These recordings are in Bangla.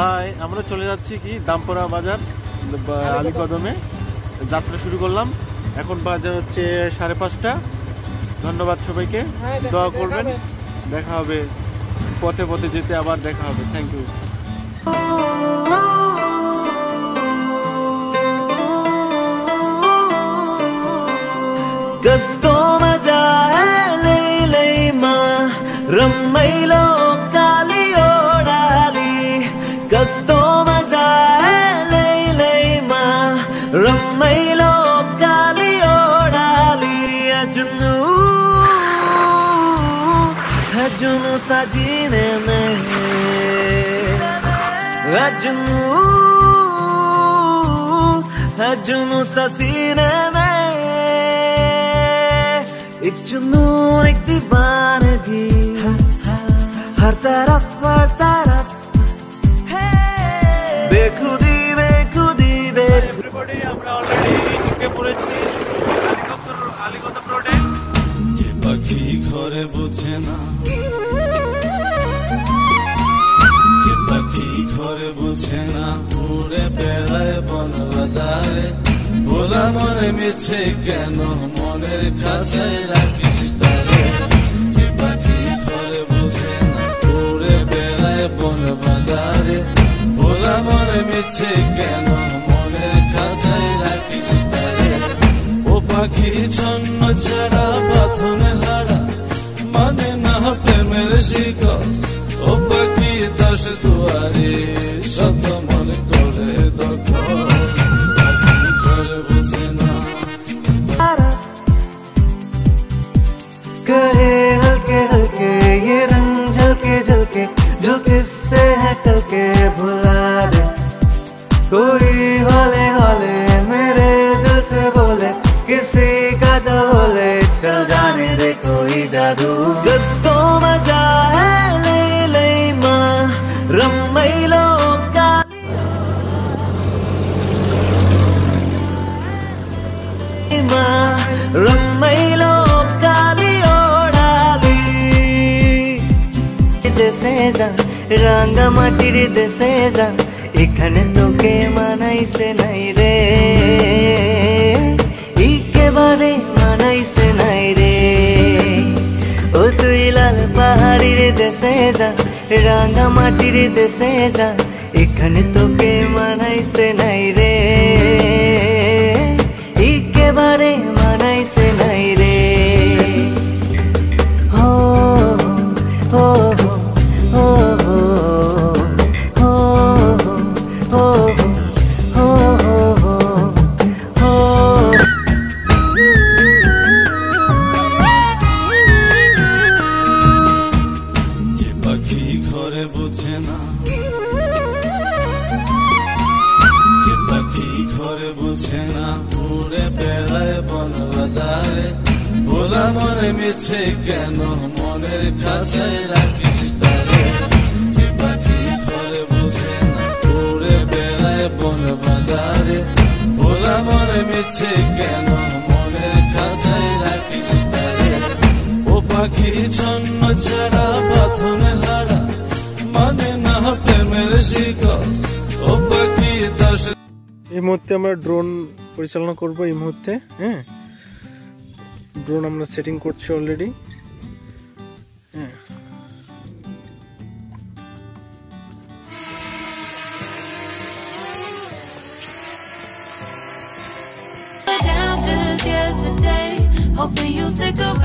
হাই আমরা চলে যাচ্ছি কি? দামপরা বাজার আলিকদমে। যাত্রা শুরু করলাম। এখন বাজার হচ্ছে সাড়ে পাঁচটা। ধন্যবাদ সবাইকে। হ্যাঁ, দোয়া করবেন। দেখা হবে। পথে পথে যেতে আবার দেখা হবে। থ্যাংক ইউ قصدو مزا कस्तो मज़ा है लै लैमा रमाइलो काली ओडाली अजुनु अजुनु सजीने में अजुनु अजुनु ससीने में, एक जुनून एक दीवानगी, हर तरफ़ हर মিছে কেন? মনের খাঁচায় রাখিস তারে। যে পাখি ঘরে বোঝে না উড়ে বেড়ায় বন বাদারে ভোলা মনে মিছে কেন? মনের খাঁচায় রাখিস তারে। ও পাখি ছন্ন ছাড়া বাঁধনে হারা মানে না প্রেমের শিকল से बोले किसी का तो होले चल जाने दे कोई जादू गस्तो मजा है ले ले माँ रमैलो काली माँ रमैलो काली ओडाली দেশে যা রাঙ্গা মাটির দেশে যা এখানে তোকে মানাইছে নাই রে যা রাঙা মাটির দেশে যা এখানে তোকে মানাইছে নাই রে। একেবারে পাখি ছাড়া হারা মানে না প্রেমের শিকল। ও পাখি দশ এই মুহূর্তে আমরা ড্রোন পরিচালনা করব এই মুহূর্তে হ্যাঁ? ড্রোন আমরা সেটিং করছি অলরেডি হ্যাঁ। Yesterday. Hoping you'll stick around.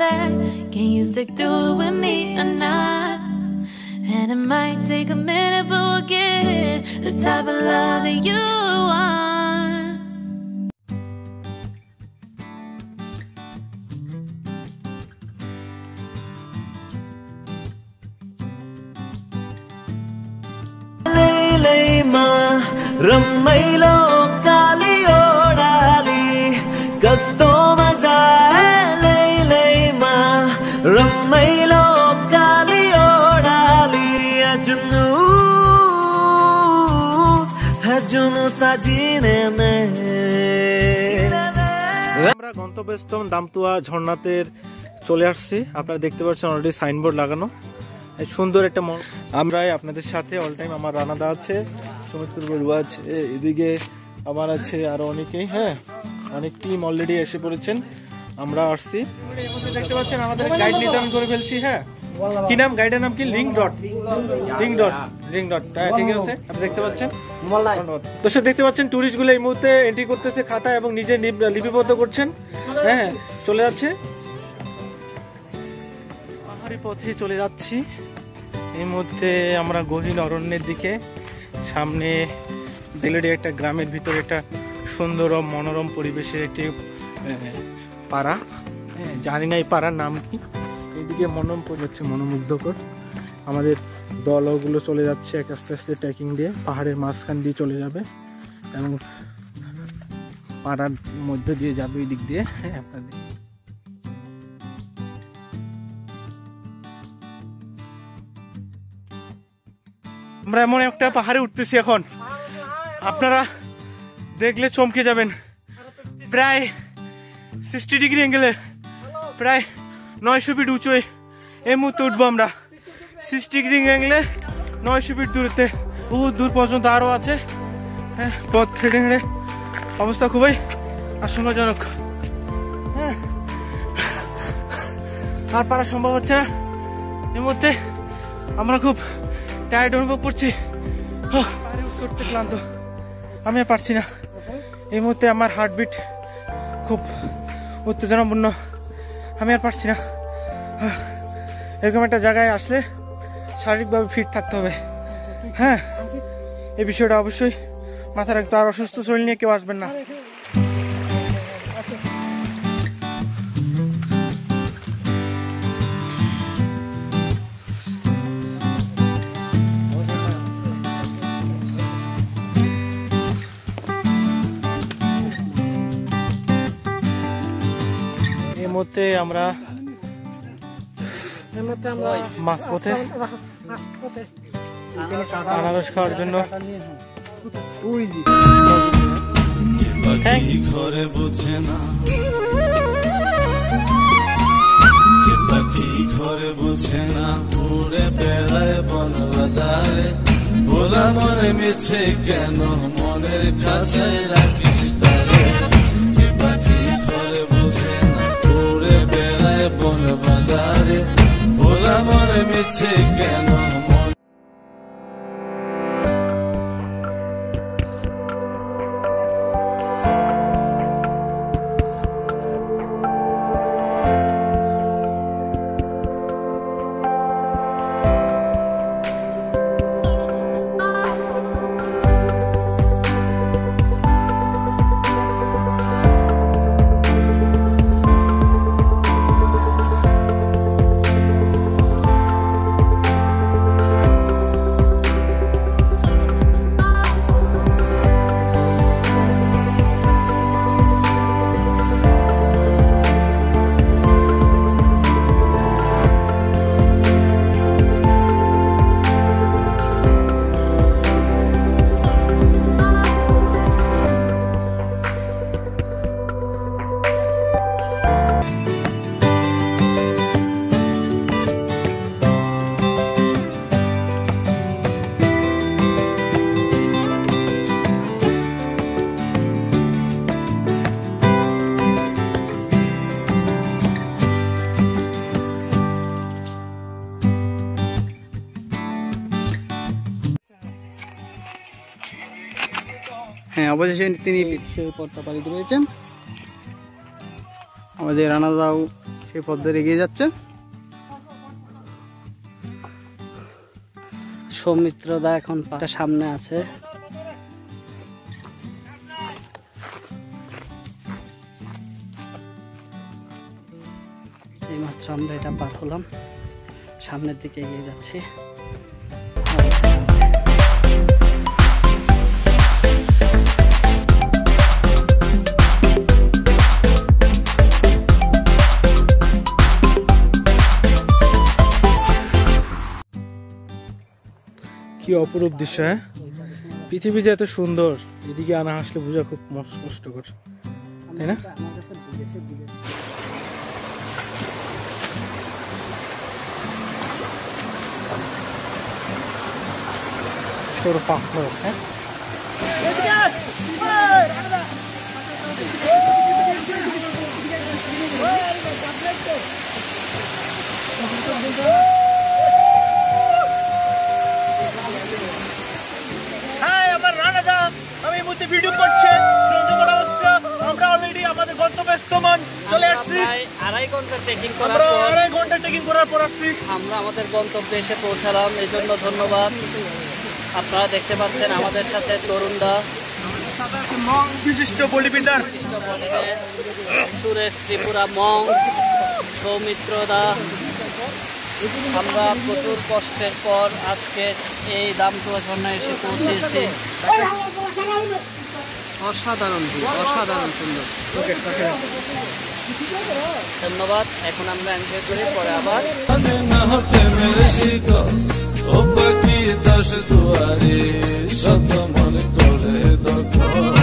Can you stick through it with me or not? And it might take a minute, but we'll get it. The type of love that you want. Lay, lay, ma, ramailo. আমরা গন্তব্যস্থল দামতুয়া ঝর্ণাতের চলে আসছি। আপনারা দেখতে পাচ্ছেন অলরেডি সাইনবোর্ড লাগানো। সুন্দর একটা মন আমরাই আপনাদের সাথে অল টাইম আমার রানাদা আছে সমিত্র আছে এদিকে আমার আছে আরও অনেকেই হ্যাঁ অনেক টিম অলরেডি এসে পড়েছেন। আমরা আসছি। দেখতে পাচ্ছেন আমাদের গাইড নির্ধারণ করে ফেলছি হ্যাঁ। কি নাম? গাইডের নাম কি? Link dot. Link dot. Link dot. ঠিক আছে। আপনি দেখতে পাচ্ছেন? দর্শক দেখতে পাচ্ছেন টুরিস্টগুলো এই মুহূর্তে এন্ট্রি করতেছে খাতা এবং নিজে লিপ- লিপিবদ্ধ করছেন। হ্যাঁ চলে যাচ্ছে। পাহাড়ি পথে চলে যাচ্ছি। এই মুহূর্তে আমরা গহীন অরণ্যের দিকে। সামনে বেলেডি একটা গ্রামের ভিতরে একটা সুন্দর ও মনোরম পরিবেশের একটি পাড়া। হ্যাঁ, জানি না এই পাড়ার নাম কি। এইদিকে মনোরম হচ্ছে মনোমুগ্ধকর। আমাদের দলগুলো চলে যাচ্ছে এক আস্তে আস্তে ট্রেকিং দিয়ে, পাহাড়ের মাঝখান দিয়ে চলে যাবে। এবং পাড়ার মধ্যে দিয়ে যাবে ওই দিক দিয়ে। হ্যাঁ আমরা এমন একটা পাহাড়ে উঠতেছি এখন। আপনারা দেখলে চমকে যাবেন। প্রায় সিক্সটি ডিগ্রি অ্যাঙ্গেলে প্রায় নয়শো ফিট উঁচুয়। এই মুহূর্তে উঠবো আমরা। সিক্সটি ডিগ্রি অ্যাঙ্গেলে নয়শো ফিট দূরত্বে। বহু দূর পর্যন্ত আরও আছে। হ্যাঁ পথ হেঁটে হেঁটে অবস্থা খুবই আশঙ্কাজনক। হ্যাঁ। আর পারা সম্ভব হচ্ছে না। এই মুহূর্তে আমরা খুব টায়ার্ড অনুভব করছি। উঠতে উঠতে ক্লান্ত। আমি পারছি না। এই মুহূর্তে আমার হার্টবিট খুব উত্তেজনাপূর্ণ। আমি আর পারছি না। এরকম একটা জায়গায় আসলে শারীরিকভাবে ফিট থাকতে হবে। হ্যাঁ এই বিষয়টা অবশ্যই মাথায় রাখতে আর অসুস্থ শরীর নিয়ে কেউ আসবেন না। মুহূর্তে আমরা মাছ পথে আনারস খাওয়ার জন্য পাখি ঘরে বোঝে না। ঘরে বোঝে না। উড়ে বেড়ায় বন বাদারে ভোলা মনে মিছে কেন? মনের কাছে রাখিস মনে মিছে কেন হ্যাঁ অবশেষে তিনি সেই পথটা পালিত রয়েছেন। আমাদের রানাদাও সেই পথ ধরে এগিয়ে যাচ্ছেন সৌমিত্রদা এখন পাটা সামনে আছে। এইমাত্র আমরা এটা পার হলাম। সামনের দিকে এগিয়ে যাচ্ছি। কি অপরূপ দৃশ্য হ্যাঁ? পৃথিবী যে এত সুন্দর, এদিকে আনা আসলে বোঝা খুব কষ্টকর, তাই না? পাথর হ্যাঁ? আড়াই ঘণ্টা ট্রেকিং করার আমরা পর আড়াই ঘণ্টা ট্রেকিং করার পর আসছি। আমরা আমাদের গন্তব্যে এসে পৌঁছালাম এই জন্য ধন্যবাদ। আপনারা দেখতে পাচ্ছেন আমাদের সাথে তরুণদা। বিশিষ্ট বিশিষ্ট সুরেশ ত্রিপুরা মং সৌমিত্র দা। আমরা প্রচুর কষ্টের পর আজকে এই দামটুয়া ঝর্ণায় এসে পৌঁছেছি। অসাধারণ অসাধারণ সুন্দর। ধন্যবাদ, এখন আমরা এনজয় করি, পরে আবার। ও পাখি দশ দুয়ারে শত মনে করে দখল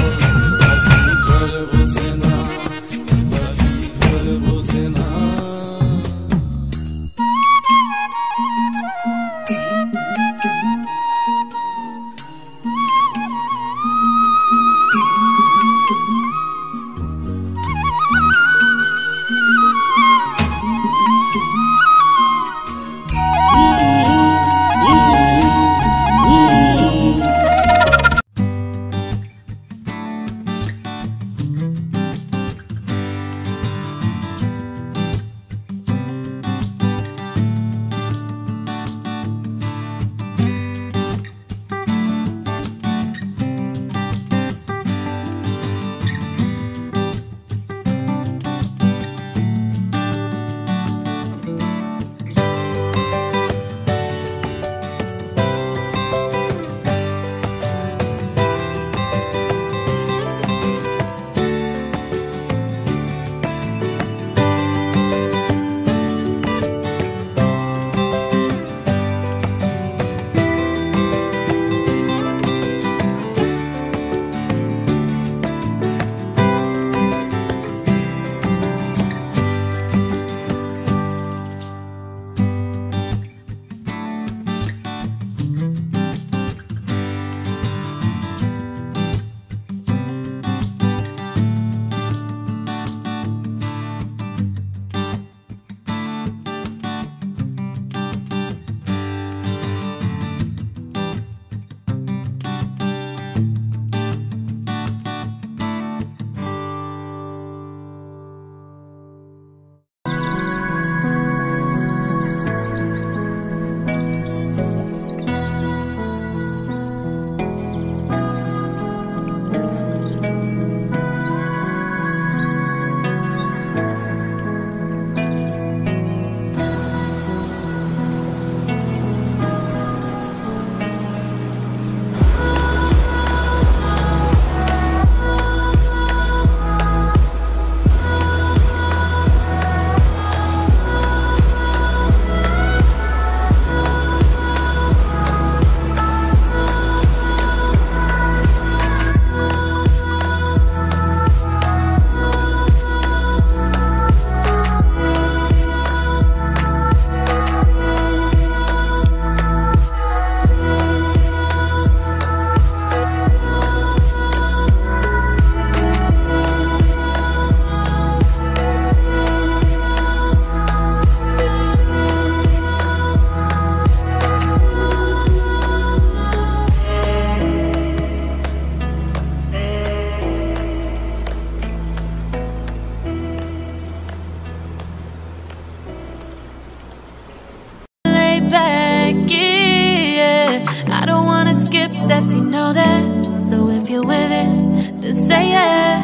steps, you know that. So if you're with it, then say yeah.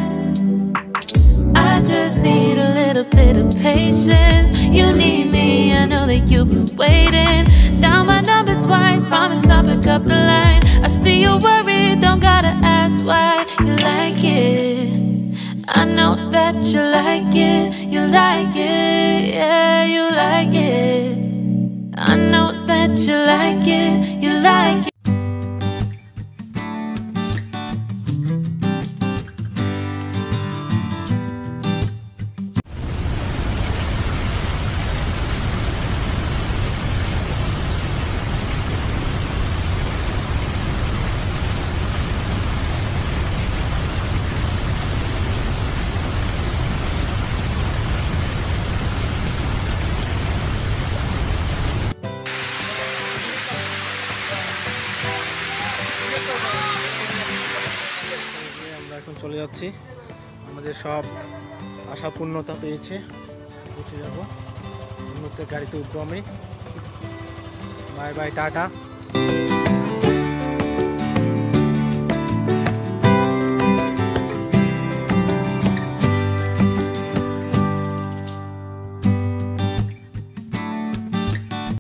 I just need a little bit of patience. You need me, I know that you've been waiting. Down my number twice, promise I'll pick up the line. I see you're worried, don't gotta ask why you like it. I know that you like it, you like it, yeah, you like it. I know that you like it, এখন চলে যাচ্ছি। আমাদের সব আশা পূর্ণতা পেয়েছে। পৌঁছে যাব। গাড়িতে উঠবো আমি। Bye bye, tata.